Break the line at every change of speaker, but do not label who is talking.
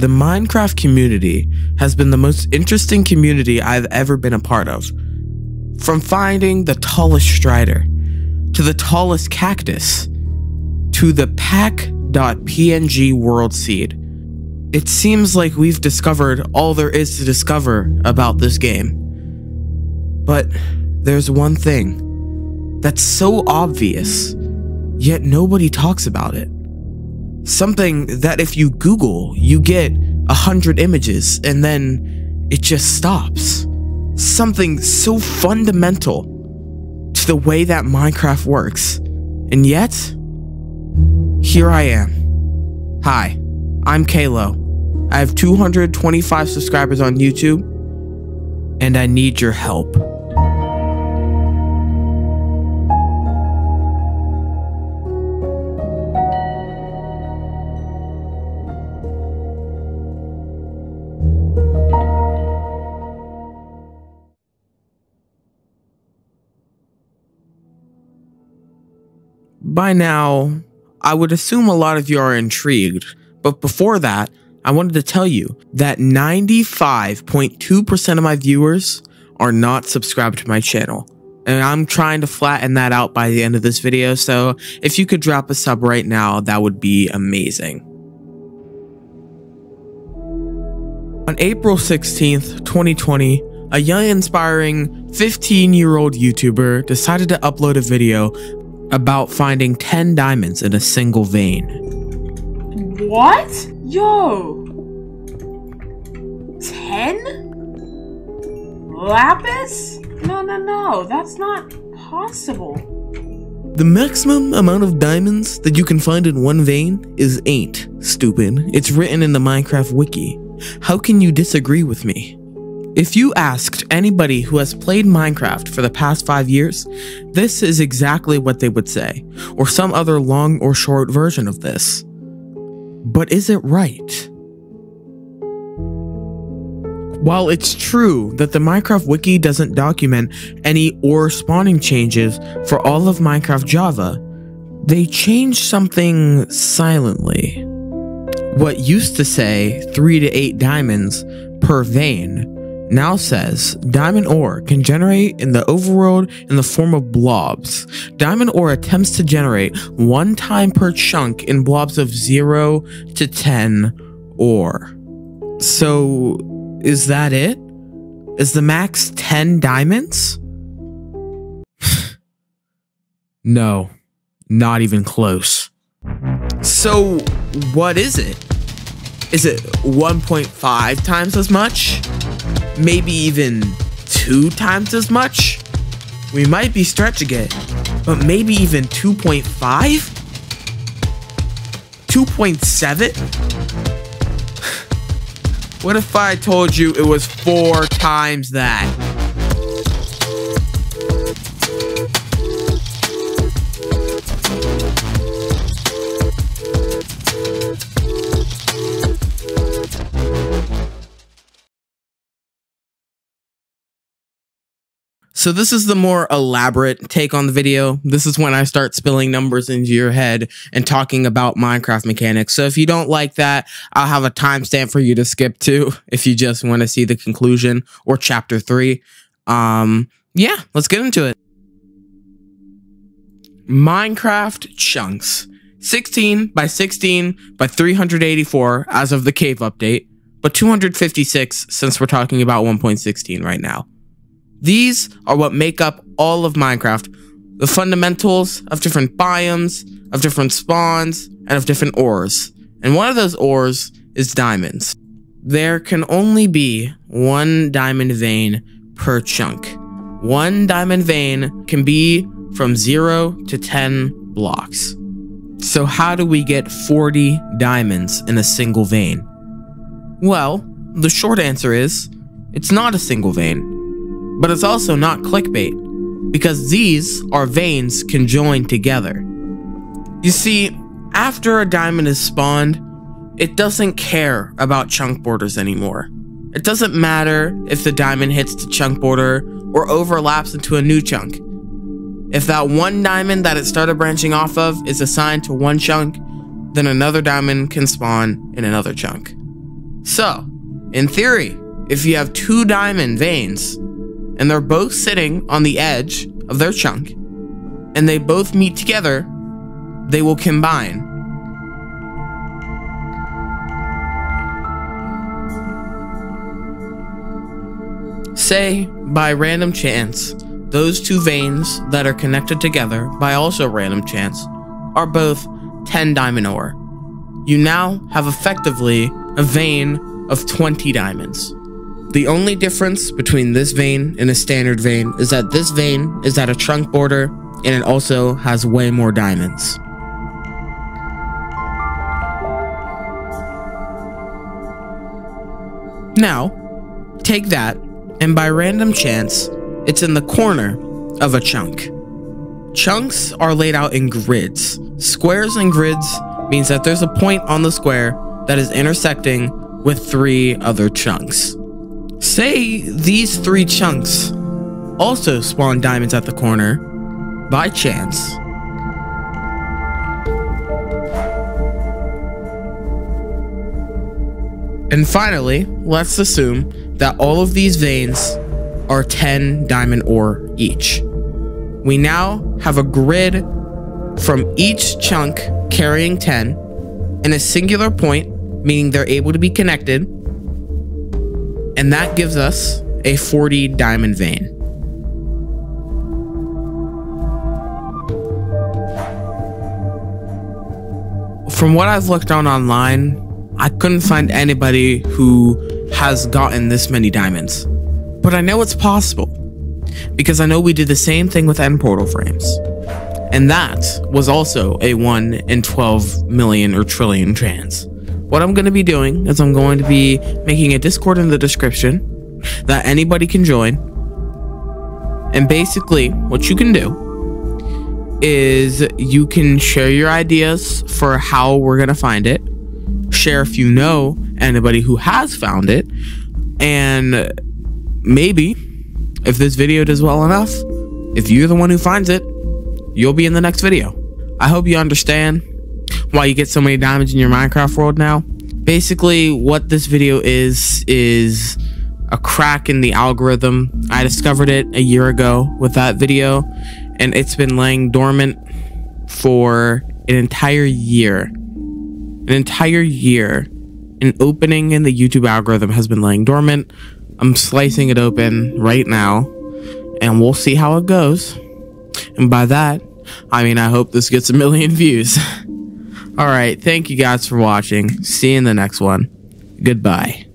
The Minecraft community has been the most interesting community I've ever been a part of. From finding the tallest strider, to the tallest cactus, to the pack.png world seed. It seems like we've discovered all there is to discover about this game. But there's one thing that's so obvious, yet nobody talks about it. Something that if you Google, you get a hundred images and then it just stops. Something so fundamental to the way that Minecraft works. And yet, here I am. Hi, I'm K-Lowe. I have 225 subscribers on YouTube, and I need your help. By now, I would assume a lot of you are intrigued, but before that, I wanted to tell you that 95.2% of my viewers are not subscribed to my channel. And I'm trying to flatten that out by the end of this video, so if you could drop a sub right now, that would be amazing. On April 16th, 2020, a young inspiring 15 year old YouTuber decided to upload a video about finding 10 diamonds in a single vein.
What? Yo! 10? Lapis? No, no, no, that's not possible.
The maximum amount of diamonds that you can find in one vein is 8, stupid. It's written in the Minecraft wiki. How can you disagree with me? If you asked anybody who has played Minecraft for the past 5 years, this is exactly what they would say, or some other long or short version of this. But is it right? While it's true that the Minecraft wiki doesn't document any ore spawning changes for all of Minecraft Java, they changed something silently. What used to say 3 to 8 diamonds per vein now says diamond ore can generate in the overworld in the form of blobs. Diamond ore attempts to generate one time per chunk in blobs of 0 to 10 ore. So, is that it? Is the max 10 diamonds? no, not even close. So, what is it? Is it 1.5 times as much? Maybe even two times as much? We might be stretching it, but maybe even 2.5? 2.7? what if I told you it was four times that? So this is the more elaborate take on the video. This is when I start spilling numbers into your head and talking about Minecraft mechanics. So if you don't like that, I'll have a timestamp for you to skip to if you just want to see the conclusion or chapter three. Um, yeah, let's get into it. Minecraft chunks. 16 by 16 by 384 as of the cave update, but 256 since we're talking about 1.16 right now. These are what make up all of Minecraft. The fundamentals of different biomes, of different spawns, and of different ores. And one of those ores is diamonds. There can only be one diamond vein per chunk. One diamond vein can be from 0 to 10 blocks. So how do we get 40 diamonds in a single vein? Well, the short answer is, it's not a single vein. But it's also not clickbait, because these are veins conjoined together. You see, after a diamond is spawned, it doesn't care about chunk borders anymore. It doesn't matter if the diamond hits the chunk border or overlaps into a new chunk. If that one diamond that it started branching off of is assigned to one chunk, then another diamond can spawn in another chunk. So, in theory, if you have two diamond veins and they're both sitting on the edge of their chunk and they both meet together, they will combine. Say, by random chance, those two veins that are connected together by also random chance are both 10 diamond ore. You now have effectively a vein of 20 diamonds. The only difference between this vein and a standard vein is that this vein is at a chunk border and it also has way more diamonds. Now, take that, and by random chance, it's in the corner of a chunk. Chunks are laid out in grids. Squares and grids means that there's a point on the square that is intersecting with three other chunks. Say these three chunks also spawn diamonds at the corner by chance. And finally, let's assume that all of these veins are 10 diamond ore each. We now have a grid from each chunk carrying 10 and a singular point, meaning they're able to be connected. And that gives us a 40 diamond vein. From what I've looked on online, I couldn't find anybody who has gotten this many diamonds. But I know it's possible because I know we did the same thing with end portal frames. And that was also a 1 in 12 million or trillion chance. What I'm going to be doing is I'm going to be making a Discord in the description that anybody can join. And basically, what you can do is you can share your ideas for how we're going to find it share if you know anybody who has found it. And maybe if this video does well enough, if you're the one who finds it, you'll be in the next video. I hope you understand why you get so many diamonds in your Minecraft world now. Basically, what this video is, is a crack in the algorithm. I discovered it a year ago with that video, and it's been laying dormant for an entire year an entire year, an opening in the YouTube algorithm has been laying dormant. I'm slicing it open right now, and we'll see how it goes. And by that, I mean, I hope this gets a million views. All right, thank you guys for watching. See you in the next one. Goodbye.